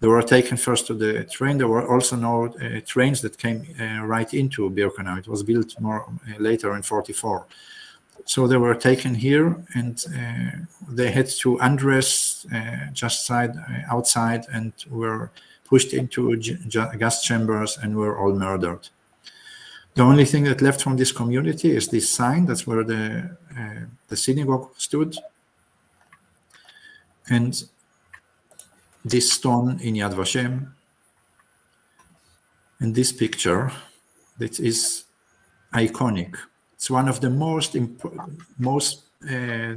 they were taken first to the train. There were also no uh, trains that came uh, right into Birkenau. It was built more uh, later in 44. So they were taken here and uh, they had to undress uh, just side, uh, outside and were pushed into gas chambers and were all murdered. The only thing that left from this community is this sign. That's where the, the synagogue stood. And this stone in Yad Vashem and this picture that is iconic. It's one of the most most uh,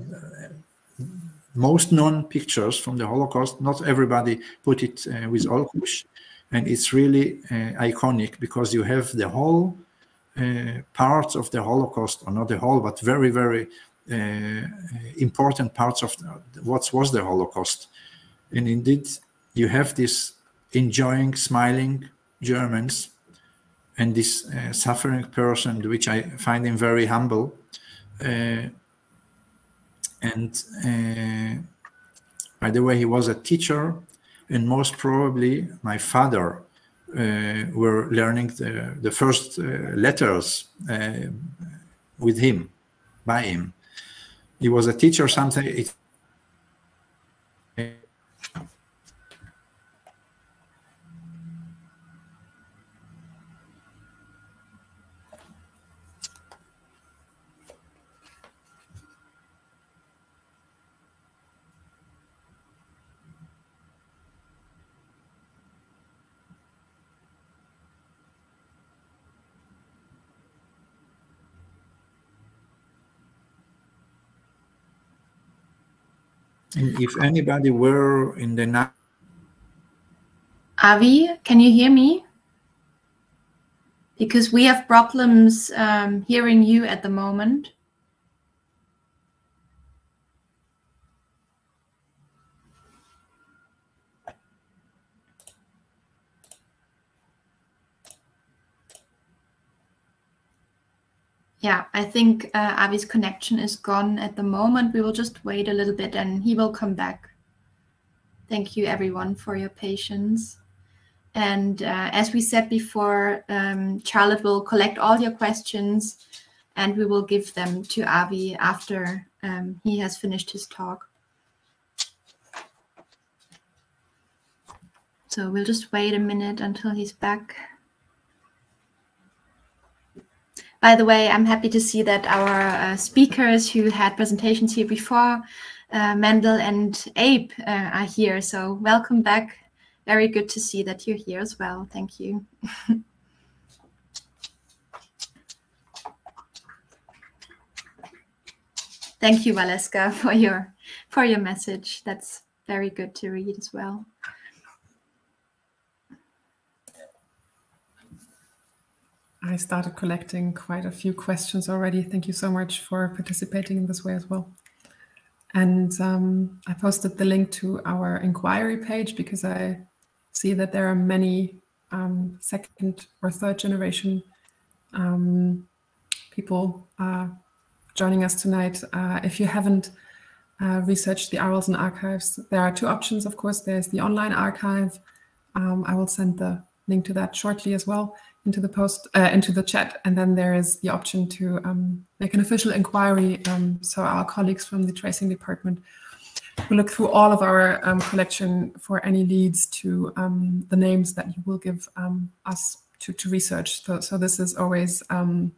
most known pictures from the Holocaust. Not everybody put it uh, with Olkusz, and it's really uh, iconic because you have the whole uh, parts of the Holocaust, or not the whole, but very very uh, important parts of the, what was the Holocaust and indeed, you have this enjoying, smiling Germans and this uh, suffering person, which I find him very humble. Uh, and uh, by the way, he was a teacher, and most probably my father uh, were learning the, the first uh, letters uh, with him, by him. He was a teacher. Something it if anybody were in the night.
Avi, can you hear me? Because we have problems um, hearing you at the moment. Yeah, I think uh, Avi's connection is gone at the moment. We will just wait a little bit and he will come back. Thank you, everyone, for your patience. And uh, as we said before, um, Charlotte will collect all your questions and we will give them to Avi after um, he has finished his talk. So we'll just wait a minute until he's back. By the way, I'm happy to see that our uh, speakers who had presentations here before, uh, Mendel and Abe, uh, are here. So welcome back. Very good to see that you're here as well. Thank you. Thank you, Valeska, for your for your message. That's very good to read as well.
I started collecting quite a few questions already. Thank you so much for participating in this way as well. And um, I posted the link to our inquiry page because I see that there are many um, second or third generation um, people uh, joining us tonight. Uh, if you haven't uh, researched the Arolsen archives, there are two options, of course. There's the online archive. Um, I will send the link to that shortly as well into the post uh, into the chat and then there is the option to um, make an official inquiry um, so our colleagues from the tracing department will look through all of our um, collection for any leads to um, the names that you will give um, us to, to research. So, so this is always an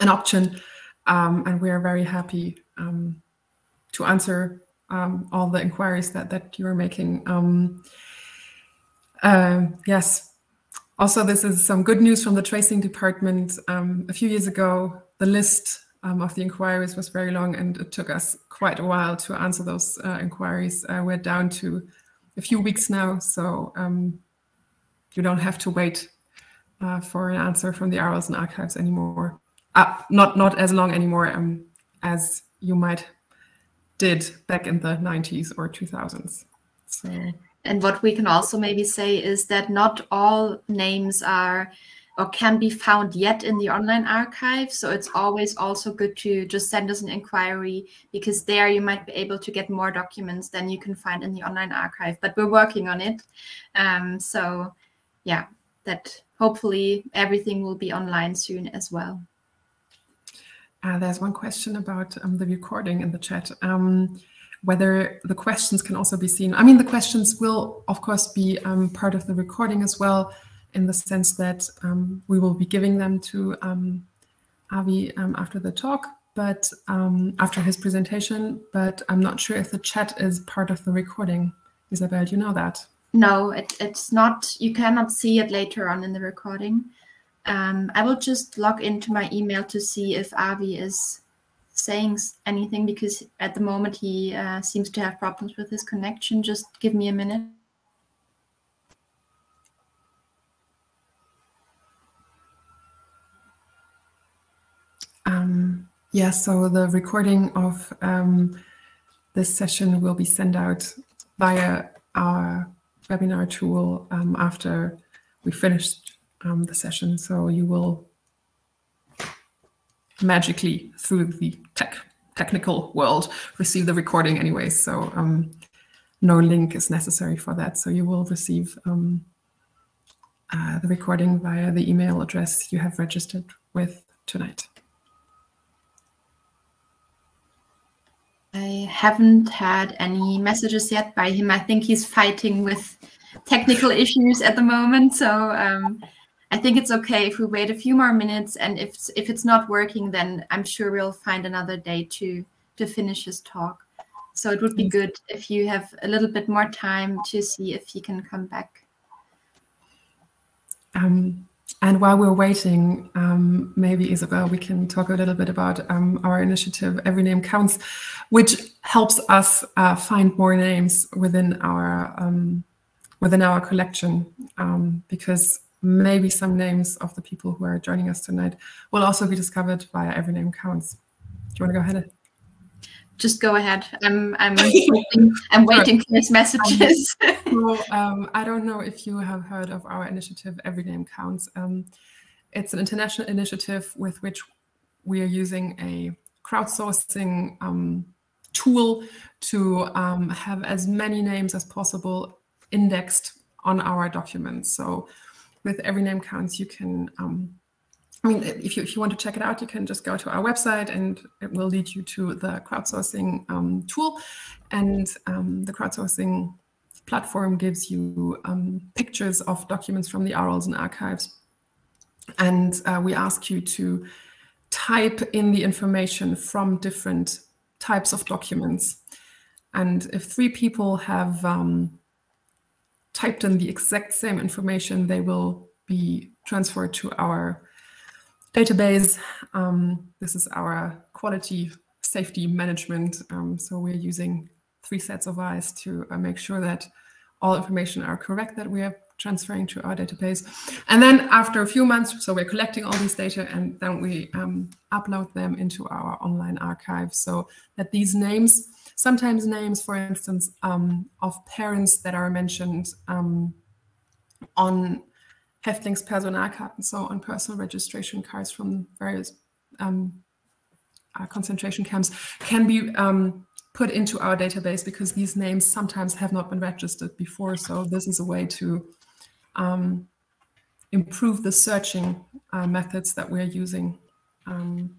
option and we are very happy to answer all the inquiries that that you are making. Uh, yes also, this is some good news from the tracing department. Um, a few years ago, the list um, of the inquiries was very long and it took us quite a while to answer those uh, inquiries. Uh, we're down to a few weeks now, so um, you don't have to wait uh, for an answer from the Arolsen archives anymore. Uh, not not as long anymore um, as you might did back in the 90s or 2000s. So.
And what we can also maybe say is that not all names are or can be found yet in the online archive. So it's always also good to just send us an inquiry because there you might be able to get more documents than you can find in the online archive. But we're working on it. Um, so yeah, that hopefully everything will be online soon as well.
Uh, there's one question about um, the recording in the chat. Um, whether the questions can also be seen. I mean, the questions will, of course, be um, part of the recording as well, in the sense that um, we will be giving them to um, Avi um, after the talk, but um, after his presentation. But I'm not sure if the chat is part of the recording. Isabel, you know that?
No, it, it's not. You cannot see it later on in the recording. Um, I will just log into my email to see if Avi is saying anything because at the moment he uh, seems to have problems with his connection. Just give me a minute.
Um, yeah, so the recording of um, this session will be sent out via our webinar tool um, after we finished um, the session. So you will magically through the tech technical world receive the recording anyway. So um, no link is necessary for that. So you will receive um, uh, the recording via the email address you have registered with tonight.
I haven't had any messages yet by him. I think he's fighting with technical issues at the moment. So um, I think it's okay if we wait a few more minutes, and if if it's not working, then I'm sure we'll find another day to to finish his talk. So it would be good if you have a little bit more time to see if he can come back.
Um, and while we're waiting, um, maybe Isabel, we can talk a little bit about um, our initiative, Every Name Counts, which helps us uh, find more names within our um, within our collection um, because maybe some names of the people who are joining us tonight will also be discovered via Every Name Counts. Do you want to go ahead?
Just go ahead. I'm I'm waiting, I'm waiting for his messages.
so, um, I don't know if you have heard of our initiative Every Name Counts. Um, it's an international initiative with which we are using a crowdsourcing um, tool to um, have as many names as possible indexed on our documents. So with Every Name Counts, you can, um, I mean, if you, if you want to check it out, you can just go to our website and it will lead you to the crowdsourcing um, tool. And um, the crowdsourcing platform gives you um, pictures of documents from the Arolsen archives And uh, we ask you to type in the information from different types of documents. And if three people have um, typed in the exact same information, they will be transferred to our database. Um, this is our quality safety management. Um, so we're using three sets of eyes to uh, make sure that all information are correct that we are transferring to our database. And then after a few months, so we're collecting all these data and then we um, upload them into our online archive so that these names, sometimes names, for instance, um, of parents that are mentioned um, on Häftlingspersonalkarten, so on personal registration cards from various um, uh, concentration camps, can be um, put into our database because these names sometimes have not been registered before. So this is a way to um, improve the searching uh, methods that we're using. Um,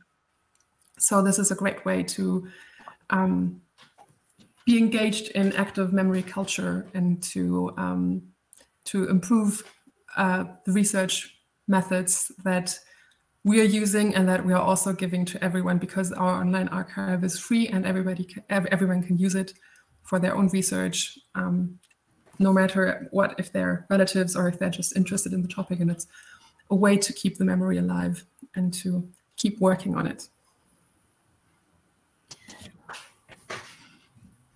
so this is a great way to um, be engaged in active memory culture and to um, to improve uh, the research methods that we are using and that we are also giving to everyone because our online archive is free and everybody can, everyone can use it for their own research um, no matter what, if they're relatives or if they're just interested in the topic. And it's a way to keep the memory alive and to keep working on it.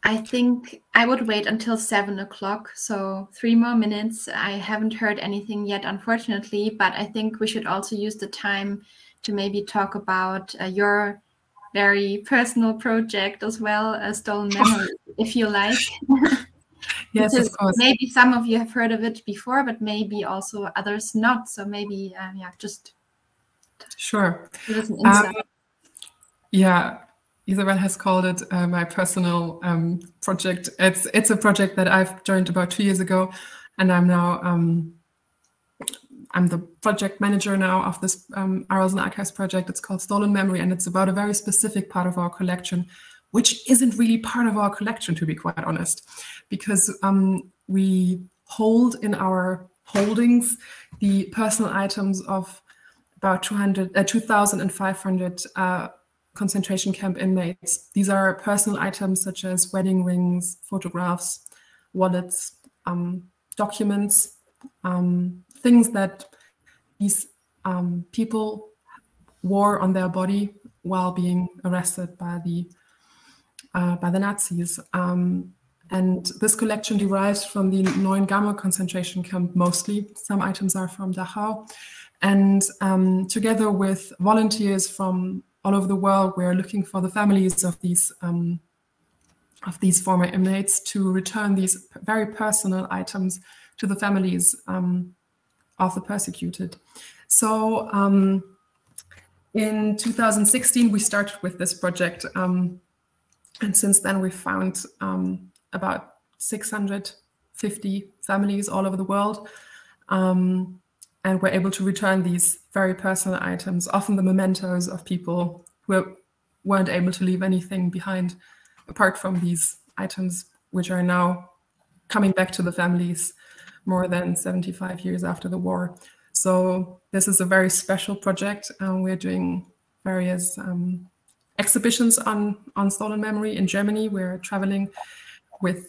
I think I would wait until seven o'clock. So three more minutes. I haven't heard anything yet, unfortunately, but I think we should also use the time to maybe talk about uh, your very personal project as well, as Stolen Memory, if you like.
Yes, of course.
Maybe some of you have heard of it before, but maybe also others not. So maybe, um, yeah, just
sure. Um, yeah, Isabel has called it uh, my personal um, project. It's it's a project that I've joined about two years ago, and I'm now um, I'm the project manager now of this um, and Archives project. It's called Stolen Memory, and it's about a very specific part of our collection, which isn't really part of our collection, to be quite honest, because um, we hold in our holdings the personal items of about 200, uh, 2,500 uh, concentration camp inmates. These are personal items such as wedding rings, photographs, wallets, um, documents, um, things that these um, people wore on their body while being arrested by the uh, by the Nazis. Um, and this collection derives from the Neuengamme concentration camp mostly. Some items are from Dachau. And um, together with volunteers from all over the world, we're looking for the families of these um, of these former inmates to return these very personal items to the families um, of the persecuted. So um, in 2016, we started with this project. Um, and since then, we've found um, about 650 families all over the world. Um, and we're able to return these very personal items, often the mementos of people who weren't able to leave anything behind apart from these items, which are now coming back to the families more than 75 years after the war. So this is a very special project. Um, we're doing various um, exhibitions on on stolen memory in Germany. We're traveling with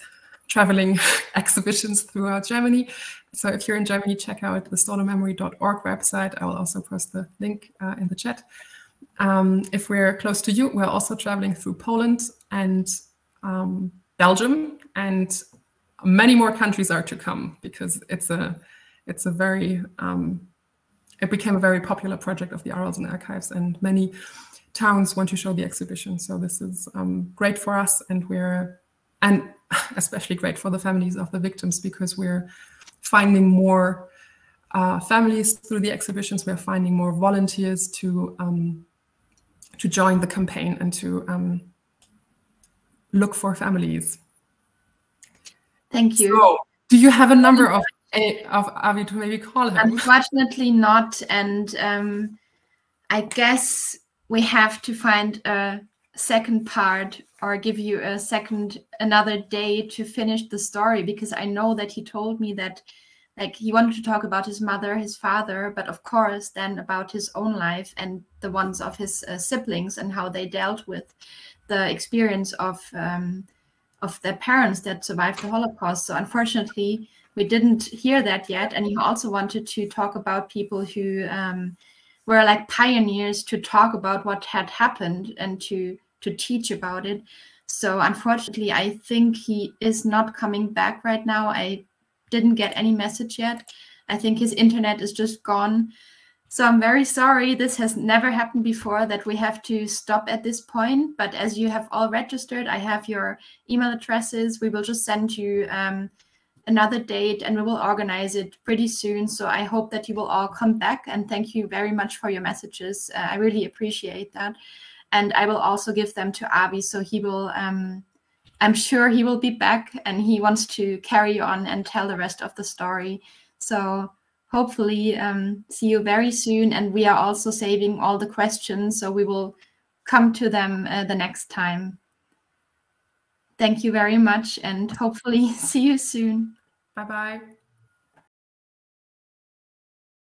traveling exhibitions throughout Germany. So if you're in Germany, check out the stolenmemory.org website. I will also post the link uh, in the chat. Um, if we're close to you, we're also traveling through Poland and um, Belgium, and many more countries are to come because it's a it's a very um, it became a very popular project of the Arolsen Archives, and many towns want to show the exhibition. So this is um, great for us, and we're and especially great for the families of the victims because we're finding more uh, families through the exhibitions. We're finding more volunteers to um, to join the campaign and to um, look for families.
Thank you.
So, do you have a number of of Avi to maybe call him?
Unfortunately, not. And um, I guess we have to find a second part or give you a second another day to finish the story because I know that he told me that like he wanted to talk about his mother, his father, but of course then about his own life and the ones of his uh, siblings and how they dealt with the experience of um, of their parents that survived the Holocaust. So unfortunately, we didn't hear that yet. And he also wanted to talk about people who um, were like pioneers to talk about what had happened and to to teach about it. So unfortunately, I think he is not coming back right now. I didn't get any message yet. I think his internet is just gone. So I'm very sorry. This has never happened before that we have to stop at this point. But as you have all registered, I have your email addresses. We will just send you um, another date and we will organize it pretty soon. So I hope that you will all come back and thank you very much for your messages. Uh, I really appreciate that. And I will also give them to Avi so he will, um, I'm sure he will be back and he wants to carry on and tell the rest of the story. So hopefully um, see you very soon. And we are also saving all the questions. So we will come to them uh, the next time. Thank you very much and hopefully see you soon.
Bye bye.